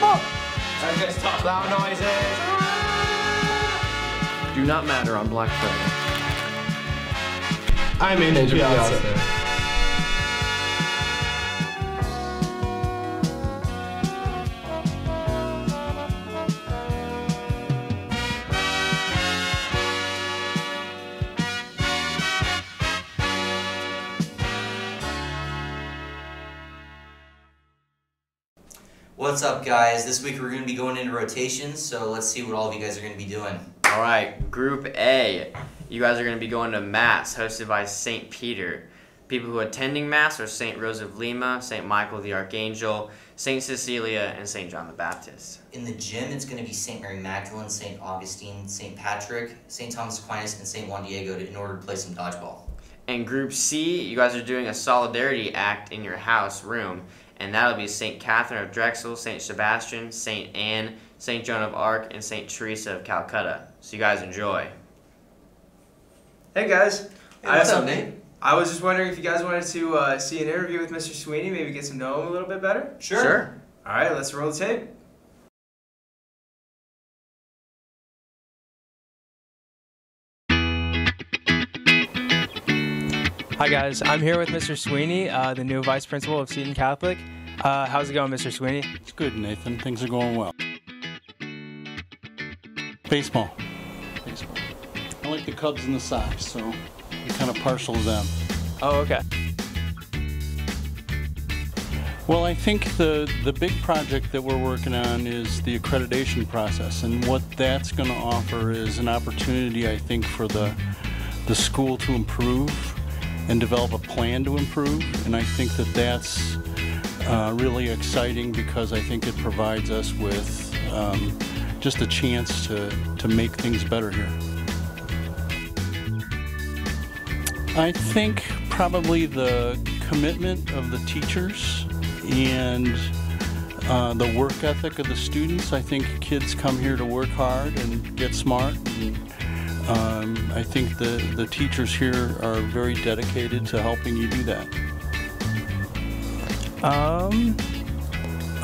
basketball. I guess talk loud noises. Do not matter on Black Friday. I'm Andrew Piazza. What's up, guys? This week we're going to be going into rotations, so let's see what all of you guys are going to be doing. All right, Group A. You guys are going to be going to Mass, hosted by St. Peter. People who are attending Mass are St. Rose of Lima, St. Michael the Archangel, St. Cecilia, and St. John the Baptist. In the gym, it's going to be St. Mary Magdalene, St. Augustine, St. Patrick, St. Thomas Aquinas, and St. Juan Diego in order to play some dodgeball. And Group C, you guys are doing a solidarity act in your house room, and that'll be St. Catherine of Drexel, St. Sebastian, St. Anne, St. Joan of Arc, and St. Teresa of Calcutta. So you guys enjoy. Hey guys. Hey, what's I, up, Nate? I was just wondering if you guys wanted to uh, see an interview with Mr. Sweeney, maybe get to know him a little bit better. Sure. sure. All right, let's roll the tape. Hi guys, I'm here with Mr. Sweeney, uh, the new vice principal of Seton Catholic. Uh, how's it going, Mr. Sweeney? It's good, Nathan. Things are going well. Baseball. Baseball. I like the Cubs and the Sox, so I'm kind of partial to them. Oh, okay. Well, I think the, the big project that we're working on is the accreditation process, and what that's going to offer is an opportunity, I think, for the, the school to improve and develop a plan to improve, and I think that that's uh, really exciting because I think it provides us with um, just a chance to, to make things better here. I think probably the commitment of the teachers and uh, the work ethic of the students. I think kids come here to work hard and get smart. And, um, I think the, the teachers here are very dedicated to helping you do that. Um.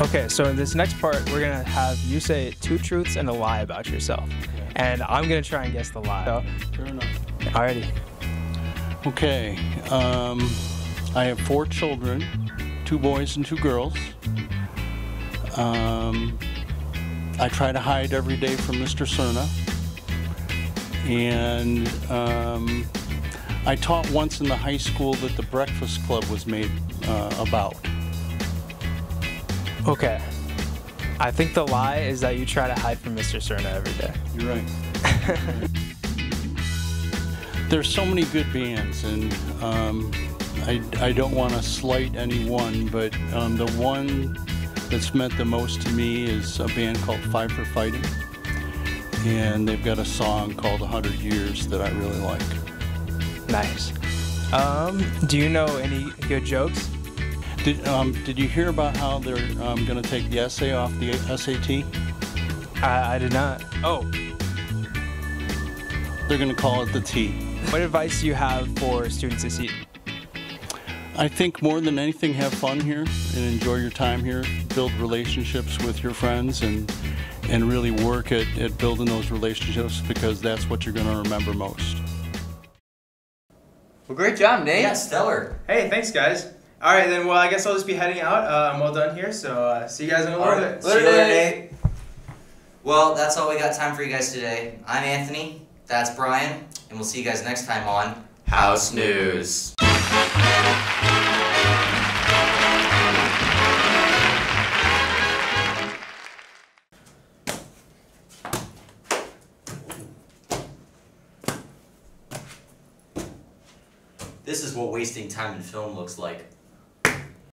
Okay, so in this next part, we're gonna have you say two truths and a lie about yourself, and I'm gonna try and guess the lie. So, Fair enough. alrighty. Okay. Um, I have four children, two boys and two girls. Um, I try to hide every day from Mr. Cerna. And um, I taught once in the high school that the Breakfast Club was made uh, about. Okay. I think the lie is that you try to hide from Mr. Cerna every day. You're right. There's so many good bands, and um, I, I don't want to slight any one, but um, the one that's meant the most to me is a band called Five for Fighting. And they've got a song called 100 Years that I really like. Nice. Um, do you know any good jokes? Did, um, did you hear about how they're um, going to take the essay off the SAT? I, I did not. Oh, They're going to call it the T. what advice do you have for students at Seton? I think more than anything, have fun here and enjoy your time here. Build relationships with your friends and and really work at, at building those relationships because that's what you're going to remember most. Well, great job, Nate. Yeah, stellar. Hey, thanks, guys. All right, then. Well, I guess I'll just be heading out. Uh, I'm all done here, so uh, see you guys in a little right. bit. See you later, Nate. Well, that's all we got time for you guys today. I'm Anthony. That's Brian, and we'll see you guys next time on House News. This is what wasting time in film looks like.